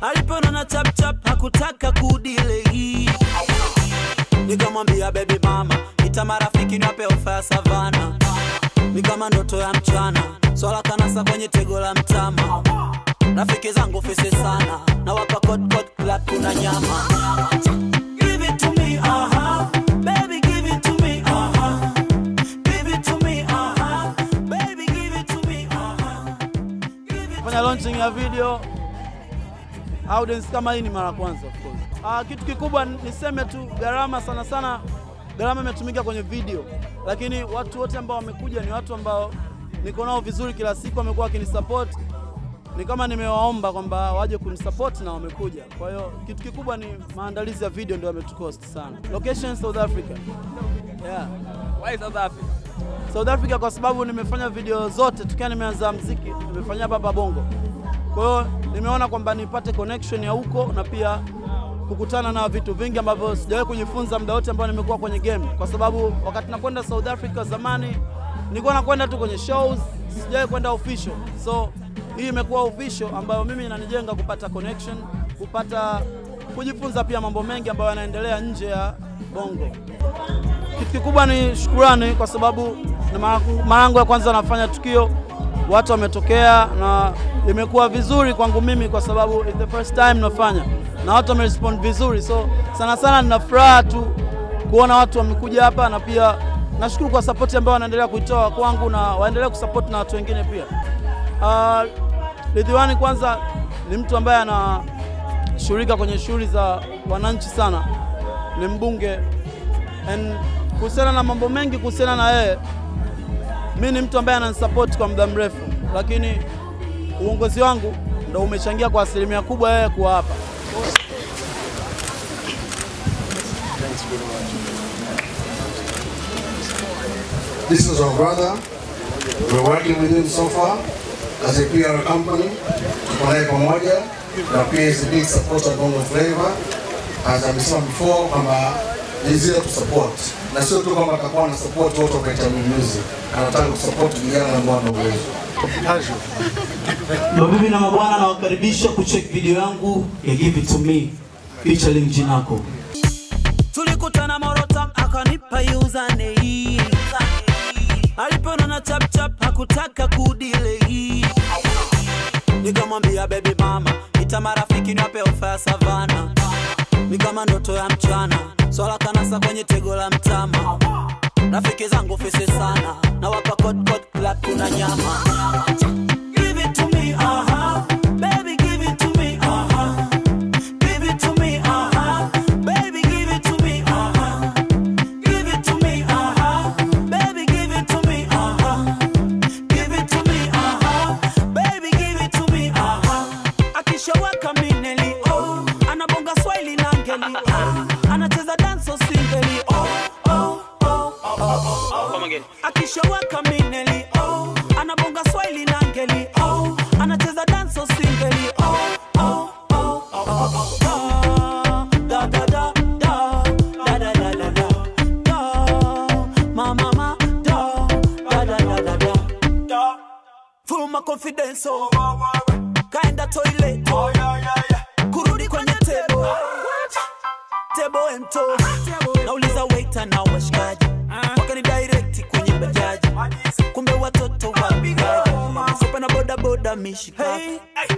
alipona na chap chap hakutaka kudile nikamwambia baby mama ita marafiki niwape ofa ya savana. Ni kama ndoto ya mchana swala kanasa kwenye tego la mtama. Rafiki zangu fisi sana na wapa kot kot klap kuna nyama. Give it to me, fanya launching ya video audience kama hii ni mara kwanza of course. Ah, kitu kikubwa niseme tu gharama sana sana gharama imetumika kwenye video, lakini watu wote ambao wamekuja ni watu ambao niko nao vizuri kila siku, wamekuwa wakinisupport. Ni kama nimewaomba kwamba waje kunisupport na wamekuja. Kwa hiyo kitu kikubwa ni maandalizi ya video ndio yametucost sana. Location South Africa. Yeah. Why South Africa? South Africa kwa sababu nimefanya video zote tukiwa nimeanza mziki, nimefanyia Baba Bongo. Kwa hiyo nimeona kwamba nipate connection ya huko na pia kukutana na vitu vingi ambavyo sijawahi kujifunza muda wote ambao nimekuwa kwenye game, kwa sababu wakati nakwenda South Africa zamani nilikuwa nakwenda tu kwenye shows, sijawahi kwenda official. So hii imekuwa official ambayo mimi inanijenga kupata connection, kupata kujifunza pia mambo mengi ambayo yanaendelea nje ya Bongo. Kitu kikubwa ni shukurani kwa sababu mara yangu ya kwanza nafanya tukio, watu wametokea na imekuwa vizuri kwangu mimi kwa sababu it's the first time nafanya na watu wamerespond vizuri, so sana sana nina furaha tu kuona watu wamekuja hapa, na pia nashukuru kwa sapoti ambayo wanaendelea kuitoa kwangu na waendelee kusapoti na watu wengine pia. Uh, Ridhiwani kwanza ni mtu ambaye anashughulika kwenye shughuli za wananchi sana, ni mbunge and kuhusiana na mambo mengi kuhusiana na yeye, mi ni mtu ambaye ananisupport kwa muda mrefu, lakini uongozi wangu ndo umechangia kwa asilimia kubwa yeye kuwa hapa. This is our brother. We're working with him so far as a PR company. Tuko naye pamoja na pia is a big supporter Bongo Flava. As amesema before kwamba is here to support. Na sio tu kwamba atakuwa na support wote wa Vitamin Music. Anataka kusupport vijana ambao wana uwezo. Mabibi na mabwana, nawakaribisha kucheck video yangu ya Give It To Me featuring Jinako. Tulikutana Morota akanipa username hii. Alipona na chap chap hakutaka kudile hii. Nikamwambia baby mama, ita marafiki niwape ofa ya savana. Ni kama ndoto ya mchana, swala kanasa kwenye tego la mtama. Rafiki zangu fisi sana, na wapa kod kod klap kuna nyama. Mineli oh, anabonga swahili na ngeli oh, anacheza danso singeli oh, oh, oh, oh, oh, oh. Da, da, da, da. Da, da, da, da, da. Da. Ma, ma, ma. Da. Da, da, da, da, da. Da. Full my confidence oh. kaenda toilet oh. kurudi kwenye tebo tebo emto nauliza waiter na washikaji me, she pop. Hey, hey.